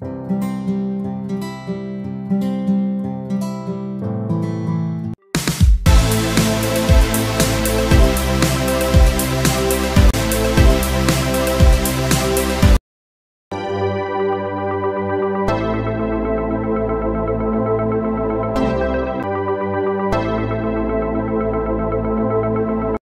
you